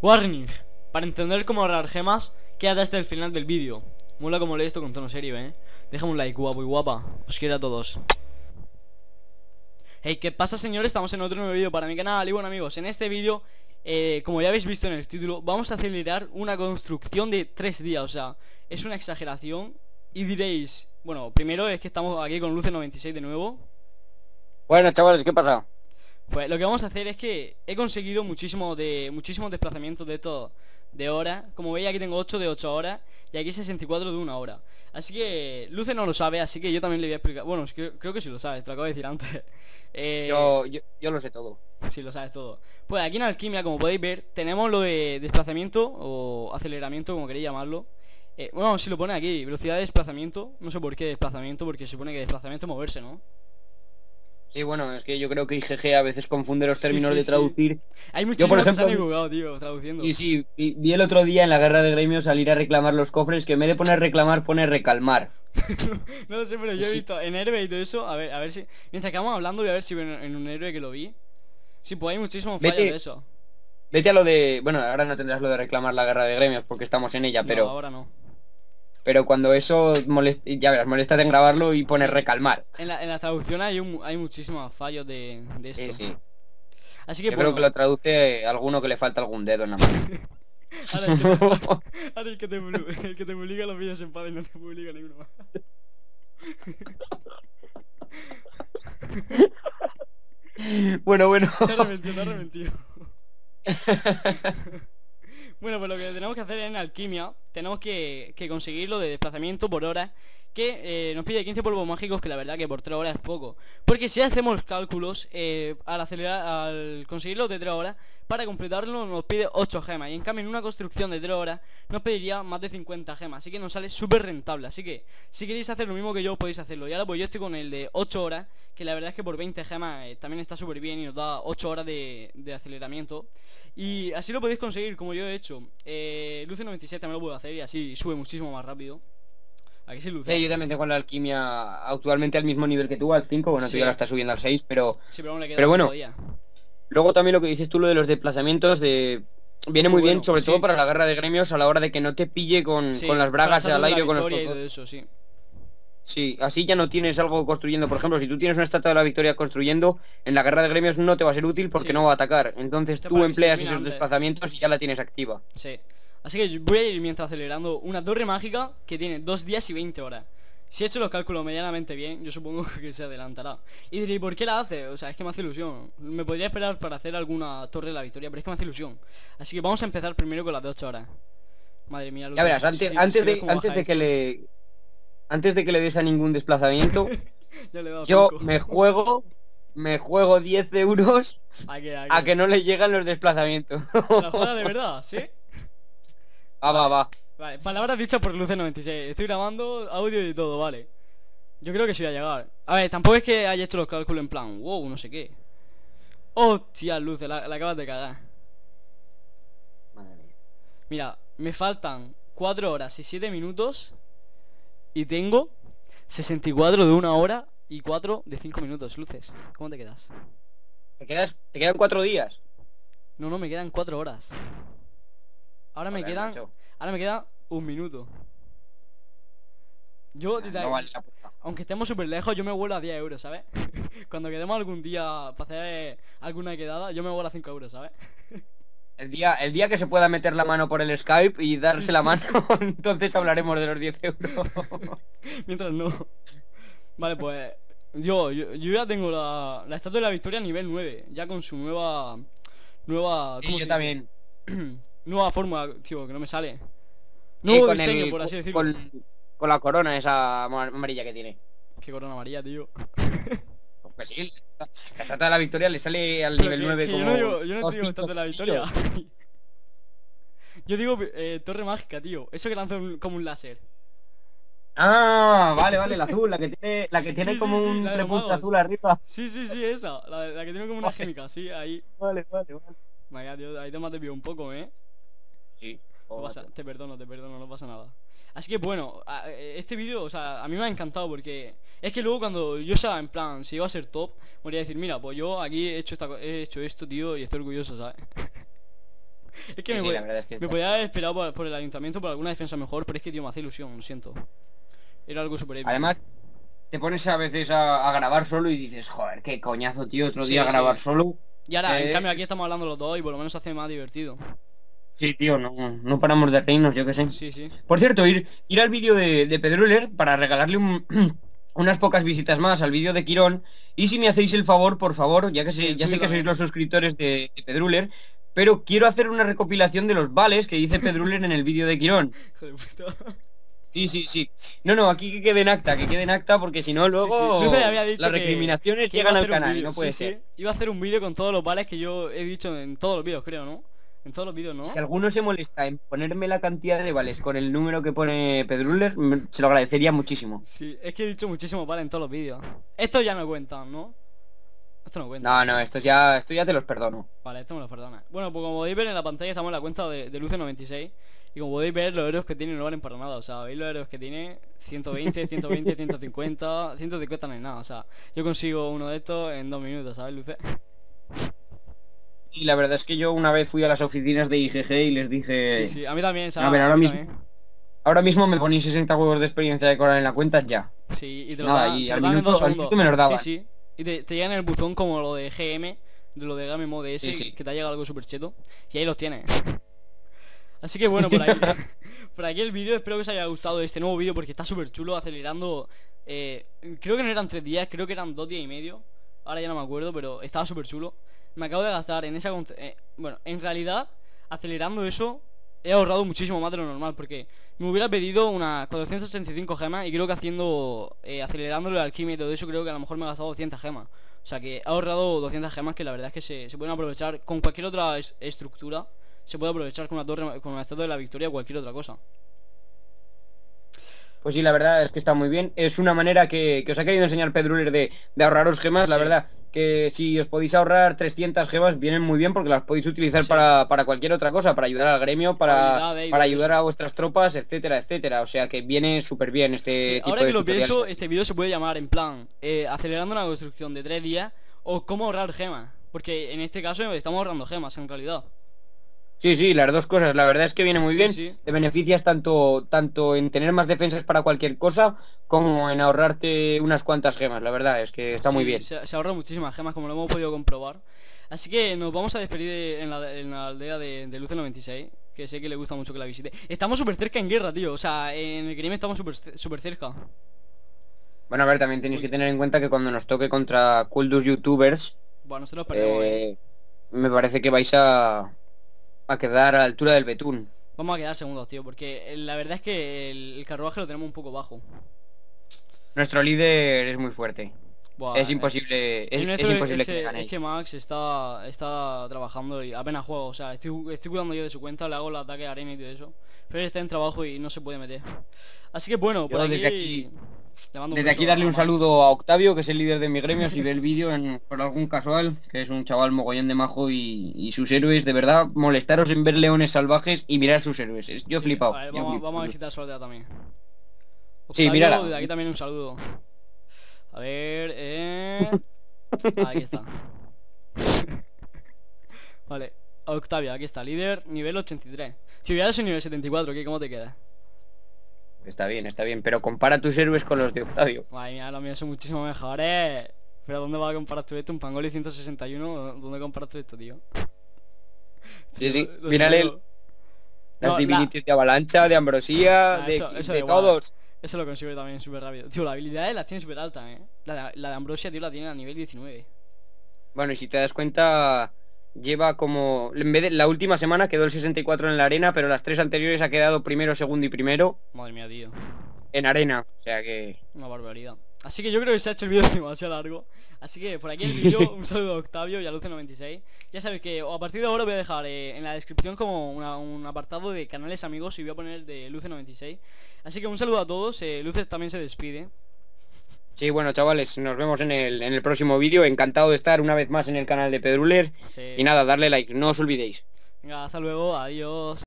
Warning. Para entender cómo ahorrar gemas, quédate hasta el final del vídeo. Mola como lees esto con tono serio, eh. Déjame un like, guapo y guapa. Os quiero a todos. Hey, ¿qué pasa señores? Estamos en otro nuevo vídeo para mi canal Y bueno amigos, en este vídeo, eh, como ya habéis visto en el título Vamos a acelerar una construcción de tres días O sea, es una exageración Y diréis, bueno, primero es que estamos aquí con Luce 96 de nuevo Bueno, chavales, ¿qué pasa? Pues lo que vamos a hacer es que he conseguido muchísimo de muchísimos desplazamientos de estos de hora Como veis aquí tengo 8 de 8 horas Y aquí 64 de una hora Así que Luce no lo sabe, así que yo también le voy a explicar Bueno, es que, creo que sí lo sabes, te lo acabo de decir antes Eh, Yo, yo, yo lo sé todo. Sí, lo sabes todo. Pues aquí en Alquimia, como podéis ver, tenemos lo de desplazamiento o aceleramiento, como queréis llamarlo. Eh, bueno, si lo pone aquí, velocidad de desplazamiento. No sé por qué desplazamiento, porque se supone que desplazamiento es moverse, ¿no? Sí, bueno, es que yo creo que IGG a veces confunde los términos sí, de sí. traducir. Hay Yo, muchísimas por ejemplo, que tío, traduciendo. Sí, sí, vi, vi el otro día en la guerra de gremios salir a reclamar los cofres que en vez de poner reclamar pone recalmar. no lo sé, pero yo he Sí. visto en héroe y todo eso. A ver, a ver si. Mientras que vamos hablando, voy a ver si en, en un héroe que lo vi. Sí, pues hay muchísimos fallos Vete- de eso. Vete a lo de... Bueno, ahora no tendrás lo de reclamar la guerra de gremios porque estamos en ella, No, pero ahora no. Pero cuando eso molesta, ya verás, molesta en grabarlo y poner recalmar. En la, en la traducción hay, un- hay muchísimos fallos de, de esto. Sí, sí. Así que Yo bueno, creo que lo traduce alguno que le falta algún dedo en la mano. Ahora el que te, ahora el que te, publi- el que te publica los vídeos en paz y no te publica ninguno más. bueno, bueno. Te arrepentido, te arrepentido. Bueno, pues lo que tenemos que hacer en alquimia, tenemos que, que conseguir lo de desplazamiento por hora, que eh, nos pide 15 polvos mágicos, que la verdad que por 3 horas es poco. Porque si hacemos cálculos, eh, al acelerar, al conseguirlo de 3 horas, para completarlo nos pide 8 gemas. Y en cambio en una construcción de 3 horas nos pediría más de 50 gemas. Así que nos sale súper rentable. Así que si queréis hacer lo mismo que yo, podéis hacerlo. Y ahora pues yo estoy con el de 8 horas, que la verdad es que por 20 gemas eh, también está súper bien y nos da 8 horas de, de aceleramiento. Y así lo podéis conseguir como yo he hecho. Eh, Luce 97 también lo puedo hacer y así sube muchísimo más rápido. Aquí sí Luce. Sí, yo también tengo la alquimia actualmente al mismo nivel que tú, al 5, bueno, Sí. tú ya la estás subiendo al 6, pero Sí, pero aún le queda Pero bueno. Luego también lo que dices tú, lo de los desplazamientos, de viene Muy bien, sobre sí. todo para la guerra de gremios a la hora de que no te pille con, Sí, con las bragas al aire con los eso, sí. Sí, así ya no tienes algo construyendo. Por ejemplo, si tú tienes una estatua de la victoria construyendo, en la guerra de gremios no te va a ser útil porque no va a atacar. Entonces Te tú empleas esos antes. desplazamientos y ya la tienes activa. Sí. Así que voy a ir mientras acelerando una torre mágica que tiene 2 días y 20 horas. Si he hecho los cálculos medianamente bien, yo supongo que se adelantará. Y diréis, ¿por qué la hace? O sea, es que me hace ilusión. Me podría esperar para hacer alguna torre de la victoria, pero es que me hace ilusión. Así que vamos a empezar primero con las de 8 horas. Madre mía, Ya Lucas, verás, antes, si- antes si ves de, antes de que le. Antes de que le des a ningún desplazamiento, Ya yo me juego. Me juego 10 euros ¿A qué, a a qué? que no le llegan los desplazamientos. ¿La juega de verdad? ¿Sí? Ah, va, va. Vale, palabras dichas por Luce96. Estoy grabando audio y todo, vale. Yo creo que sí va a llegar. A ver, tampoco es que haya hecho los cálculos en plan, wow, no sé qué. Hostia, Luce, la, la acabas de cagar. Madre mía. Mira, me faltan 4 horas y 7 minutos. Y tengo 64 de una hora y 4 de 5 minutos, Luces. ¿Cómo te quedas? Te, quedas, te quedan cuatro días. No, no, me quedan 4 horas. Ahora me quedan... macho. Ahora me queda un minuto. Yo, desde No ahí- vale la apuesta. Aunque estemos súper lejos, yo me vuelo a 10 euros, ¿sabes? Cuando quedemos algún día para hacer alguna quedada, yo me vuelo a 5 euros, ¿sabes? El día, el día que se pueda meter la mano por el Skype y darse la mano, entonces hablaremos de los 10 euros. Mientras no. Vale, pues yo, yo, yo ya tengo la, la estatua de la victoria nivel 9, ya con su nueva... Nueva... Sí, ¿cómo yo también. nueva forma, tío, que no me sale. Nuevo con, diseño, el- por así decirlo. con, con la corona esa ama- amarilla que tiene. Qué corona amarilla, tío. Pues sí, la estatua de la victoria le sale al Pero nivel que- 9 que como yo no digo, yo no digo estatua de la victoria. yo digo eh, torre mágica, tío. Eso que lanza un- como un láser. Ah, vale, vale, la azul, la que tiene, la que tiene Sí, como sí, un magos. azul arriba. Sí, sí, sí, esa. La, la que tiene como una gémica, sí, ahí. Vale, vale, vale. Vaya, tío, ahí te me has un poco, ¿eh? Sí. No pasa, macho. te perdono, te perdono, no pasa nada. Así que bueno, a- eh, este vídeo, o sea, a mí me ha encantado porque Es que luego cuando yo sea en plan, si iba a ser top, voy a decir, mira, pues yo aquí he hecho esta, he hecho esto, tío, y estoy orgulloso, ¿sabes? es que Sí, me, sí, pod- la verdad es que me está- podía haber esperado por, por el ayuntamiento por alguna defensa mejor, pero es que tío me hace ilusión, lo siento. Era algo súper épico. Además, te pones a veces a, a grabar solo y dices, joder, qué coñazo, tío, otro Sí, día sí. grabar solo. Y ahora, en eh, cambio aquí estamos hablando los dos y por lo menos se hace más divertido. Sí, tío, no, no paramos de reírnos, yo qué sé. Sí, sí. Por cierto, ir, ir al vídeo de, de Pedruller para regalarle un- unas pocas visitas más al vídeo de Quirón. Y si me hacéis el favor, por favor, ya que sé, ya sé que sois los suscriptores de, de Pedruller, pero quiero hacer una recopilación de los vales que dice Pedruller en el vídeo de Quirón. Sí, sí, sí. No, no, aquí que quede en acta, que quede en acta, porque si no luego Sí, sí. Las recriminaciones que llegan al canal y vídeo, no puede sí, ser. Iba a hacer un vídeo con todos los vales que yo he dicho en todos los vídeos, creo, ¿no? En todos los vídeos, ¿no? Si alguno se molesta en ponerme la cantidad de vales con el número que pone Pedruller, me- se lo agradecería muchísimo. Sí, es que he dicho muchísimo vale en todos los vídeos. Esto ya no cuentan, ¿no? Esto no cuenta. No, no, esto ya, esto ya te los perdono. Vale, esto me lo perdona. Bueno, pues como podéis ver en la pantalla estamos en la cuenta de, de Luce96 y como podéis ver los héroes que tiene no valen para nada. O sea, veis los héroes que tiene 120, 120, 150, 150 no es nada. O sea, yo consigo uno de estos en dos minutos, ¿sabes, Luce? Y la verdad es que yo una vez fui a las oficinas de IGG y les dije, Sí, sí, a mí también, ¿sabes? a ver, ahora mismo- también. ahora mismo me ponéis 60 juegos de experiencia de coral en la cuenta ya. Sí, y te lo Nada, dan, y te al lo dan en minuto- dos al segundos. minuto me los daban. Sí, sí. Y te, te llegan en el buzón como lo de GM, de lo de Game Mode Sí, sí. que te ha llegado algo súper cheto. Y ahí los tienes. Así que bueno, por ahí, por aquí el vídeo, espero que os haya gustado este nuevo vídeo porque está súper chulo, acelerando... eh, creo que no eran tres días, creo que eran dos días y medio. Ahora ya no me acuerdo, pero estaba súper chulo. Me acabo de gastar en esa... eh, bueno, en realidad, acelerando eso, he ahorrado muchísimo más de lo normal porque me hubiera pedido unas 485 gemas y creo que haciendo eh, acelerándolo la alquimia y todo eso creo que a lo mejor me he gastado 200 gemas o sea que he ahorrado 200 gemas que la verdad es que se, se pueden aprovechar con cualquier otra es- estructura se puede aprovechar con una torre con una estatua de la victoria o cualquier otra cosa Pues sí, la verdad es que está muy bien. Es una manera que, que os ha querido enseñar Pedruller de, de ahorraros gemas. La verdad que si os podéis ahorrar 300 gemas vienen muy bien porque las podéis utilizar Sí. para, para cualquier otra cosa, para ayudar al gremio, para, para ayudar a vuestras tropas, etcétera, etcétera. O sea que viene súper bien este tipo ahora de que lo pienso este vídeo se puede llamar en plan eh, acelerando una construcción de 3 días o cómo ahorrar gemas porque en este caso estamos ahorrando gemas en realidad Sí, sí, las dos cosas. La verdad es que viene muy Sí, bien. sí. Te beneficias tanto, tanto en tener más defensas para cualquier cosa como en ahorrarte unas cuantas gemas. La verdad es que está muy bien. Se, se ahorran muchísimas gemas como lo hemos podido comprobar. Así que nos vamos a despedir de- en, la, en la aldea de, de Luce 96, que sé que le gusta mucho que la visite. Estamos súper cerca en guerra, tío. O sea, en el crimen estamos súper súper cerca. Bueno, a ver, también tenéis que tener en cuenta que cuando nos toque contra Cooldos YouTubers, Bueno, se los perdemos, ¿eh? eh, me parece que vais a, a quedar a la altura del betún. Vamos a quedar segundos, tío, porque eh, la verdad es que el, el carruaje lo tenemos un poco bajo. Nuestro líder es muy fuerte. Buah, es eh, imposible, es, imposible es que le que, ganéis. es que Max está, está trabajando y apenas juego. O sea, estoy, estoy cuidando yo de su cuenta, le hago el ataque de arena y todo eso. Pero él está en trabajo y no se puede meter. Así que bueno, por Yo aquí... desde aquí- le mando un Desde aquí darle un saludo a Octavio, que es el líder de mi gremio, si ve el vídeo en- por algún casual, que es un chaval mogollón de majo y, y sus héroes, de verdad, molestaros en ver leones salvajes y mirar sus héroes. Es- Yo he flipado. Vale, vamos, flipo. vamos a visitar también. Sí, Octavio, mírala. De aquí también un saludo. A ver, eh... Aquí está. vale, Octavio, aquí está, líder, nivel 83. Si hubieras un nivel 74, ¿qué? ¿Cómo te queda? Está bien, está bien, pero compara tus héroes con los de Octavio. Madre mía, los míos son muchísimo mejores. Pero ¿dónde vas a comparar tú esto? ¿Un Pangoli 161? ¿Dónde comparas tú esto, tío? Sí, sí, mírale seguro. Las No, la- divinities de avalancha, de ambrosía, Ah, de, eso- eso de da igual. todos. Eso lo consigo también súper rápido. Tío, la habilidad las tiene súper alta, eh. La de, la de Ambrosia, tío, la tiene a nivel 19. Bueno, y si te das cuenta, lleva como... En vez de la última semana quedó el 64 en la arena, pero las tres anteriores ha quedado primero, segundo y primero Madre mía, tío. en arena. O sea que... Una barbaridad. Así que yo creo que se ha hecho el vídeo demasiado largo. Así que por aquí el vídeo, un saludo a Octavio y a Luce96. Ya sabéis que a partir de ahora voy a dejar eh, en la descripción como una- un apartado de canales amigos y voy a poner el de Luce96. Así que un saludo a todos. Eh, Luces también se despide. Sí, bueno, chavales, nos vemos en el, en el próximo vídeo. Encantado de estar una vez más en el canal de Pedruler. Y nada, darle like, no os olvidéis. Venga, hasta luego. Adiós.